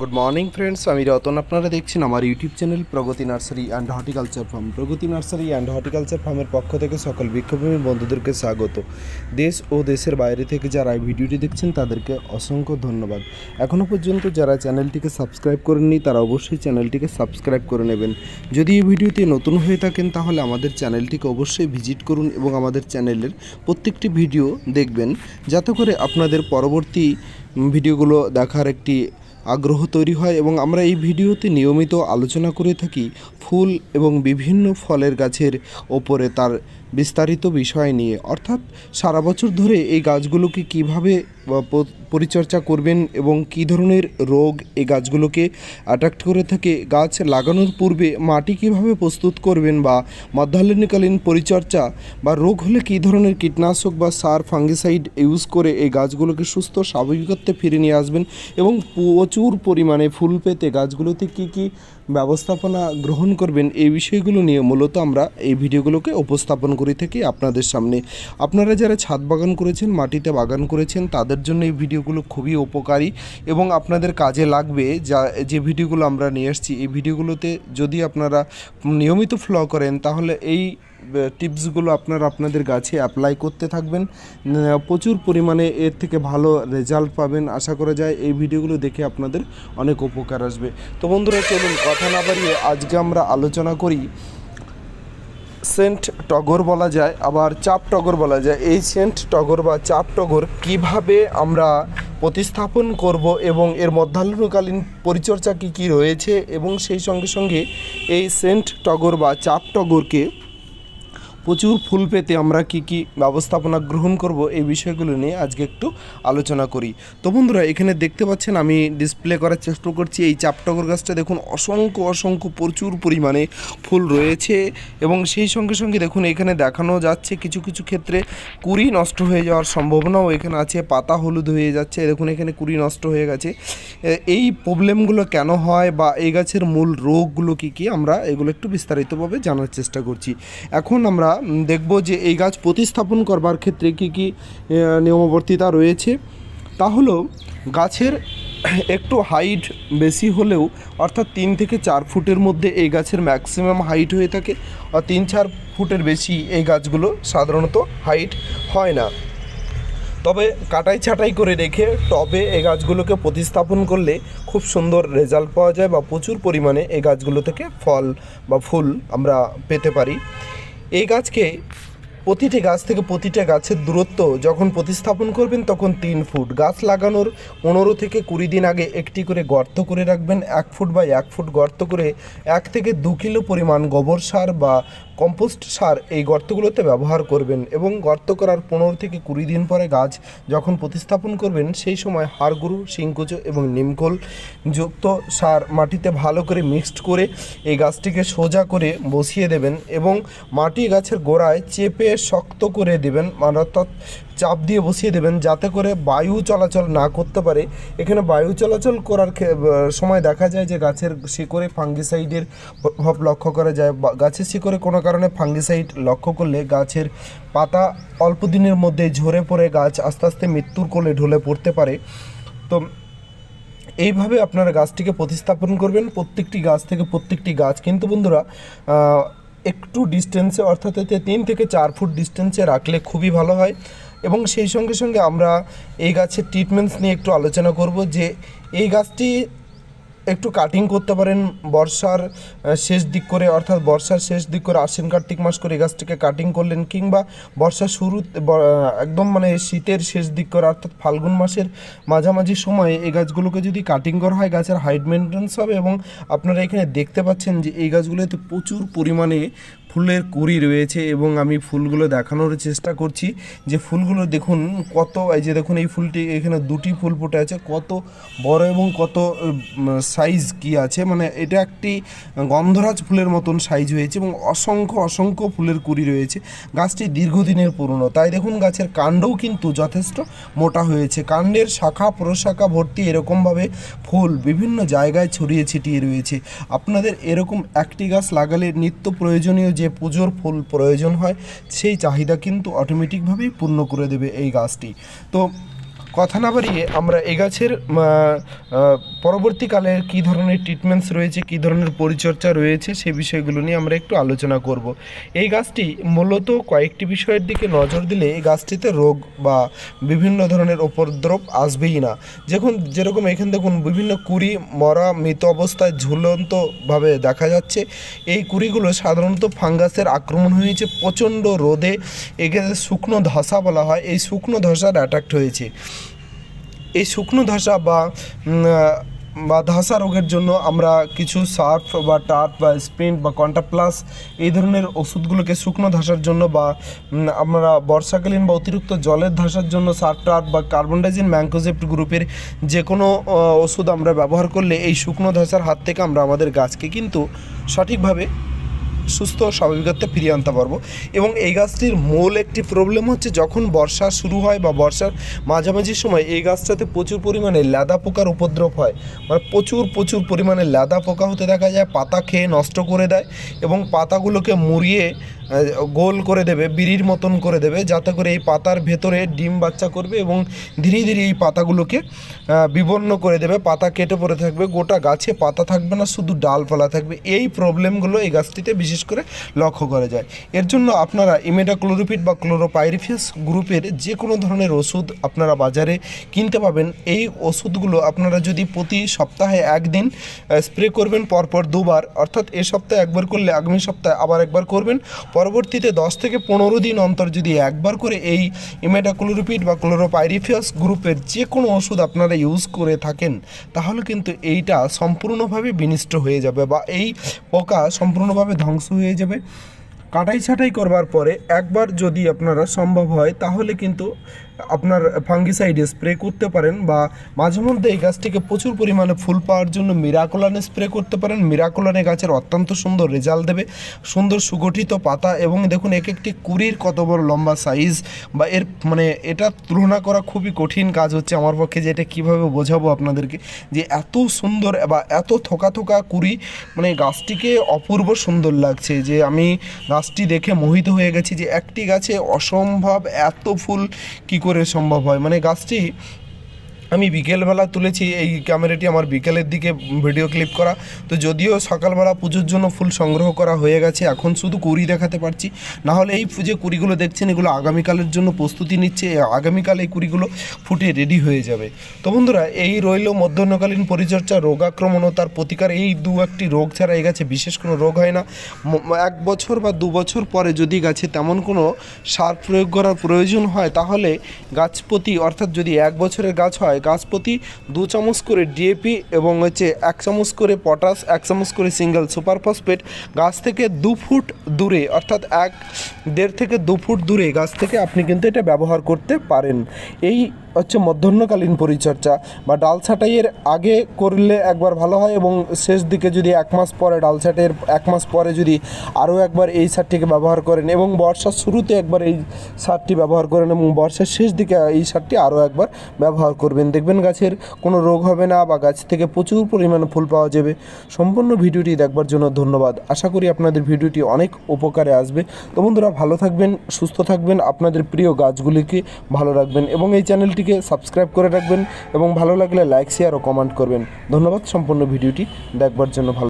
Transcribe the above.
Good morning friends আমি রতন। আপনারা দেখছেন আমার YouTube channel Pragati nursery and horticulture farm Pragati nursery and horticulture ফার্মের পক্ষ থেকে সকল বৃক্ষভূমি বন্ধুদেরকে স্বাগত। দেশ ও দেশের বাইরে থেকে যারা এই ভিডিওটি দেখছেন, তাদেরকে অসংখ্য ধন্যবাদ। এখনও পর্যন্ত যারা চ্যানেলটিকে সাবস্ক্রাইব করেননি, তারা অবশ্যই চ্যানেলটিকে সাবস্ক্রাইব করে নেবেন। যদি এই ভিডিওতে নতুন হয়ে থাকেন, তাহলে আমাদের চ্যানেলটিকে অবশ্যই ভিজিট করুন এবং আমাদের চ্যানেলের প্রত্যেকটি ভিডিও দেখবেন। যাতে করে আপনাদের পরবর্তী ভিডিওগুলো দেখার একটি আগ্রহ তৈরি হয় এবং আমরা এই ভিডিওতে নিয়মিত আলোচনা করে থাকি ফুল এবং বিভিন্ন ফলের গাছের ওপরে তার বিস্তারিত বিষয় নিয়ে। অর্থাৎ সারা বছর ধরে এই গাছগুলোকে কীভাবে পরিচর্যা করবেন এবং কী ধরনের রোগ এই গাছগুলোকে অ্যাট্রাক্ট করে থাকে, গাছ লাগানোর পূর্বে মাটি কীভাবে প্রস্তুত করবেন বা মধ্যাহ্নকালীন পরিচর্যা বা রোগ হলে কী ধরনের কীটনাশক বা সার ফাঙ্গিসাইড ইউজ করে এই গাছগুলোকে সুস্থ, স্বাভাবিকত্বে ফিরে নিয়ে আসবেন এবং প্রচুর পরিমাণে ফুল পেতে গাছগুলোতে কী কী ব্যবস্থাপনা গ্রহণ করবেন, এই বিষয়গুলো নিয়ে মূলত আমরা এই ভিডিওগুলোকে উপস্থাপন করে থাকি আপনাদের সামনে। আপনারা যারা ছাদ বাগান করেছেন, মাটিতে বাগান করেছেন, তাদের জন্য এই ভিডিওগুলো খুবই উপকারী এবং আপনাদের কাজে লাগবে যা, যে ভিডিওগুলো আমরা নিয়ে আসছি। এই ভিডিওগুলোতে যদি আপনারা নিয়মিত ফলো করেন, তাহলে এই টিপসগুলো আপনারা আপনাদের গাছে অ্যাপ্লাই করতে থাকবেন। প্রচুর পরিমাণে এর থেকে ভালো রেজাল্ট পাবেন। আশা করা যায় এই ভিডিওগুলো দেখে আপনাদের অনেক উপকার আসবে। তো বন্ধুরা, চলুন কথা না বাড়িয়ে আজকে আমরা আলোচনা করি সেন্ট টগর বলা যায়, আবার চাপ টগর বলা যায়। এই সেন্ট টগর বা চাপ টগর কীভাবে আমরা প্রতিস্থাপন করব এবং এর মধ্যাহ্নকালীন পরিচর্যা কী কী রয়েছে এবং সেই সঙ্গে সঙ্গে এই সেন্ট টগর বা চাপ টগরকে প্রচুর ফুল পেতে আমরা কি কি ব্যবস্থাপনা গ্রহণ করব এই বিষয়গুলো নিয়ে আজকে একটু আলোচনা করি। তো বন্ধুরা, এখানে দেখতে পাচ্ছেন আমি ডিসপ্লে করার চেষ্টা করছি। এই চাপটগর গাছটা দেখুন, অসংখ্য অসংখ্য, প্রচুর পরিমাণে ফুল রয়েছে এবং সেই সঙ্গে সঙ্গে দেখুন এখানে দেখানো যাচ্ছে কিছু কিছু ক্ষেত্রে কুড়ি নষ্ট হয়ে যাওয়ার সম্ভাবনাও এখানে আছে, পাতা হলুদ হয়ে যাচ্ছে, দেখুন এখানে কুড়ি নষ্ট হয়ে গেছে। এই প্রবলেমগুলো কেন হয় বা এই গাছের মূল রোগগুলো কী কী, আমরা এগুলো একটু বিস্তারিতভাবে জানার চেষ্টা করছি। এখন আমরা দেখব যে এই গাছ প্রতিস্থাপন করবার ক্ষেত্রে কী কী নিয়মাবর্তিতা রয়েছে। তা হলো, গাছের একটু হাইট বেশি হলেও, অর্থাৎ তিন থেকে চার ফুটের মধ্যে এই গাছের ম্যাক্সিমাম হাইট হয়ে থাকে, আর তিন চার ফুটের বেশি এই গাছগুলো সাধারণত হাইট হয় না। তবে কাটাই ছাটাই করে রেখে টবে এই গাছগুলোকে প্রতিস্থাপন করলে খুব সুন্দর রেজাল্ট পাওয়া যায় বা প্রচুর পরিমাণে এই গাছগুলো থেকে ফল বা ফুল আমরা পেতে পারি। এই গাছকে প্রতিটি গাছ থেকে প্রতিটা গাছের দূরত্ব যখন প্রতিস্থাপন করবেন, তখন তিন ফুট। গাছ লাগানোর পনেরো থেকে কুড়ি দিন আগে একটি করে গর্ত করে রাখবেন। এক ফুট বা এক ফুট গর্ত করে এক থেকে দু কিলো পরিমাণ গোবর সার বা কম্পোস্ট সার এই গর্তগুলোতে ব্যবহার করবেন এবং গর্ত করার পনেরো থেকে কুড়ি দিন পরে গাছ যখন প্রতিস্থাপন করবেন, সেই সময় হাড়গুরু, শিংকুচো এবং নিমকোল যুক্ত সার মাটিতে ভালো করে মিক্সড করে এই গাছটিকে সোজা করে বসিয়ে দেবেন এবং মাটি গাছের গোড়ায় চেপে শক্ত করে দেবেন অর্থাৎ চাপ দিয়ে বসিয়ে দেবেন যাতে করে বায়ু চলাচল না করতে পারে। এখানে বায়ু চলাচল করার সময় দেখা যায় যে গাছের শিকড়ে ফাঙ্গিসাইডের প্রভাব লক্ষ্য করা যায় গাছের শিকড়ে কোনো কারণে ফাঙ্গিসাইড লক্ষ্য করলে গাছের পাতা অল্প দিনের মধ্যে ঝরে পড়ে, গাছ আস্তে আস্তে মৃত্যুর কোলে ঢলে পড়তে পারে। তো এইভাবে আপনারা গাছটিকে প্রতিস্থাপন করবেন। প্রত্যেকটি গাছ থেকে প্রত্যেকটি গাছ। কিন্তু বন্ধুরা একটু ডিস্টেন্সে অর্থাৎ এতে তিন থেকে চার ফুট ডিস্টেন্সে রাখলে খুবই ভালো হয়। এবং সেই সঙ্গে সঙ্গে আমরা এই গাছের ট্রিটমেন্টস নিয়ে একটু আলোচনা করব যে, এই গাছটি একটু কাটিং করতে পারেন। বর্ষার শেষ দিক করে, অর্থাৎ বর্ষার শেষ দিক করে আশ্বিন কার্তিক মাস করে গাছটিকে কাটিং করলেন কিংবা বর্ষার শুরু একদম মানে শীতের শেষ দিক করে, অর্থাৎ ফাল্গুন মাসের মাঝামাঝি সময়ে এই গাছগুলোকে যদি কাটিং করা হয়, গাছের হাইট মেনটেন্স হবে এবং আপনারা এখানে দেখতে পাচ্ছেন যে এই গাছগুলোতে প্রচুর পরিমাণে ফুলের কুড়ি রয়েছে এবং আমি ফুলগুলো দেখানোর চেষ্টা করছি। যে ফুলগুলো দেখুন, কত, এই যে দেখুন, এই ফুলটি এখানে দুটি ফুল ফুটে আছে। কত বড় এবং কত সাইজ কি আছে? মানে এটা একটি গন্ধরাজ ফুলের মতন সাইজ হয়েছে এবং অসংখ্য অসংখ্য ফুলের কুড়ি রয়েছে। গাছটি দীর্ঘদিনের পুরনো। তাই দেখুন, গাছের কাণ্ডও কিন্তু যথেষ্ট মোটা হয়েছে। কাণ্ডের শাখা, প্রশাখা ভর্তি এরকমভাবে ফুল বিভিন্ন জায়গায় ছড়িয়ে ছিটিয়ে রয়েছে। আপনাদের এরকম একটি গাছ লাগালে নিত্য প্রয়োজনীয় যে পুজোর ফুল প্রয়োজন হয়, সেই চাহিদা কিন্তু অটোমেটিকভাবেই পূর্ণ করে দেবে এই গাছটি। তো কথা না বাড়িয়ে আমরা এ গাছের পরবর্তীকালে কী ধরনের ট্রিটমেন্টস রয়েছে, কী ধরনের পরিচর্যা রয়েছে সেই বিষয়গুলো নিয়ে আমরা একটু আলোচনা করব। এই গাছটি মূলত কয়েকটি বিষয়ের দিকে নজর দিলে এই গাছটিতে রোগ বা বিভিন্ন ধরনের উপদ্রব আসবেই না। যখন যেরকম এখানে দেখুন, বিভিন্ন কুড়ি মরা, মৃত অবস্থায় ঝুলন্তভাবে দেখা যাচ্ছে। এই কুড়িগুলো সাধারণত ফাঙ্গাসের আক্রমণ হয়েছে, প্রচণ্ড রোদে একে শুকনো ধসা বলা হয়। এই শুকনো ধসার অ্যাটাক্ট হয়েছে। এই শুকনো ধসা বা বা ধসা রোগের জন্য আমরা কিছু সার্ফ বা টার্প বা স্প্রিন্ট বা কন্টা প্লাস এই ধরনের ওষুধগুলোকে শুকনো ধসার জন্য বা আমরা বর্ষাকালীন বা অতিরিক্ত জলের ধসার জন্য সার্ফ, টার্প বা কার্বনডাইজিন ম্যাঙ্কোজেপ্ট গ্রুপের যে কোনো ওষুধ আমরা ব্যবহার করলে এই শুকনো ধসার হাত থেকে আমরা আমাদের গাছকে কিন্তু সঠিকভাবে সুস্থ স্বাভাবিকত্বে ফিরিয়ে আনতে পারব। এবং এই গাছটির মূল একটি প্রবলেম হচ্ছে যখন বর্ষা শুরু হয় বা বর্ষার মাঝামাঝি সময় এই গাছটাতে প্রচুর পরিমাণে ল্যাদা পোকার উপদ্রব হয়। মানে প্রচুর প্রচুর পরিমাণে ল্যাদা পোকা হতে দেখা যায়, পাতা খেয়ে নষ্ট করে দেয় এবং পাতাগুলোকে মুড়িয়ে গোল করে দেবে, বিড়ির মতন করে দেবে, যাতে করে এই পাতার ভেতরে ডিম বাচ্চা করবে এবং ধীরে ধীরে এই পাতাগুলোকে বিবর্ণ করে দেবে। পাতা কেটে পড়ে থাকবে, গোটা গাছে পাতা থাকবে না, শুধু ডালপালা থাকবে। এই প্রবলেমগুলো এই গাছটিতে বিশেষ করে লক্ষ্য করা যায়। এর জন্য আপনারা ইমেডাক্লোরোপিড বা ক্লোরোপাইরিফিয়াস গ্রুপের যে কোনো ধরনের ওষুধ আপনারা বাজারে কিনতে পাবেন। এই ওষুধগুলো আপনারা যদি প্রতি সপ্তাহে একদিন স্প্রে করবেন, পরপর দুবার, অর্থাৎ এ সপ্তাহে একবার করলে আগামী সপ্তাহে আবার একবার করবেন পরবর্তীতে দশ থেকে পনেরো দিন অন্তর যদি একবার করে এই ইমেটাক্লোরোপিড বা ক্লোরোপাইরিফিয়াস গ্রুপের যে কোনো ওষুধ আপনারা ইউজ করে থাকেন, তাহলে কিন্তু এইটা সম্পূর্ণভাবে বিনিষ্ট হয়ে যাবে বা এই পোকা সম্পূর্ণভাবে ধ্বংস হয়ে যাবে। কাটাই ছাটাই করবার পরে একবার যদি আপনারা সম্ভব হয়, তাহলে কিন্তু আপনার ফাঙ্গিসাইড স্প্রে করতে পারেন বা মাঝে মধ্যে এই গাছটিকে প্রচুর পরিমাণে ফুল পাওয়ার জন্য মিরাকোলানে স্প্রে করতে পারেন। মিরাকোলানে গাছের অত্যন্ত সুন্দর রেজাল্ট দেবে। সুন্দর সুগঠিত পাতা এবং দেখুন এক একটি কুড়ির কত বড় লম্বা সাইজ বা এর মানে এটা তুলনা করা খুবই কঠিন কাজ হচ্ছে আমার পক্ষে যে এটা কীভাবে বোঝাবো আপনাদেরকে। যে এত সুন্দর বা এত থোকা থোকা কুড়ি মানে গাছটিকে অপূর্ব সুন্দর লাগছে যে আমি গাছটি দেখে মোহিত হয়ে গেছি যে একটি গাছে অসম্ভব এত ফুল কি করে সম্ভব হয়। মানে গাছটি আমি বিকেলবেলা তুলেছি, এই ক্যামেরাটি আমার বিকেলের দিকে ভিডিও ক্লিপ করা। তো যদিও সকালবেলা পুজোর জন্য ফুল সংগ্রহ করা হয়ে গেছে, এখন শুধু কুড়ি দেখাতে পারছি। না হলে এই যে কুড়িগুলো দেখছেন, এগুলো আগামীকালের জন্য প্রস্তুতি নিচ্ছে আগামীকাল এই কুড়িগুলো ফুটে রেডি হয়ে যাবে। তো বন্ধুরা, এই রইল মধ্যাহ্নকালীন পরিচর্যা রোগ আক্রমণ ও তার প্রতিকার। এই দু একটি রোগ ছাড়া এই গাছে বিশেষ কোনো রোগ হয় না। এক বছর বা দু বছর পরে যদি গাছে তেমন কোনো সার প্রয়োগ করার প্রয়োজন হয়, তাহলে গাছ প্রতি অর্থাৎ যদি এক বছরের গাছ হয় গাছ প্রতি দু চামচ করে ডিএপি এবং হচ্ছে এক চামচ করে পটাশ, এক চামচ করে সিঙ্গেল সুপার ফসফেট গাছ থেকে দু ফুট দূরে, অর্থাৎ এক, দেড় থেকে দু ফুট দূরে গাছ থেকে আপনি কিন্তু এটা ব্যবহার করতে পারেন। এই হচ্ছে মধ্যাহ্নকালীন পরিচর্যা বা ডাল ছাঁটাইয়ের আগে করলে একবার ভালো হয় এবং শেষ দিকে যদি এক মাস পরে ডাল ছাঁটাইয়ের এক মাস পরে যদি আরও একবার এই সারটিকে ব্যবহার করেন এবং বর্ষার শুরুতে একবার এই সারটি ব্যবহার করেন এবং বর্ষার শেষ দিকে এই সারটি আরও একবার ব্যবহার করবেন। দেখবেন গাছের কোনো রোগ হবে না বা গাছ থেকে প্রচুর পরিমাণে ফুল পাওয়া যাবে। সম্পূর্ণ ভিডিওটি দেখবার জন্য ধন্যবাদ। আশা করি আপনাদের ভিডিওটি অনেক উপকারে আসবে। তো বন্ধুরা, ভালো থাকবেন, সুস্থ থাকবেন। আপনাদের প্রিয় গাছগুলিকে ভালো রাখবেন এবং এই চ্যানেলটিকে সাবস্ক্রাইব করে রাখবেন এবং ভালো লাগলে লাইক, শেয়ার ও কমেন্ট করবেন। ধন্যবাদ সম্পূর্ণ ভিডিওটি দেখবার জন্য ভালো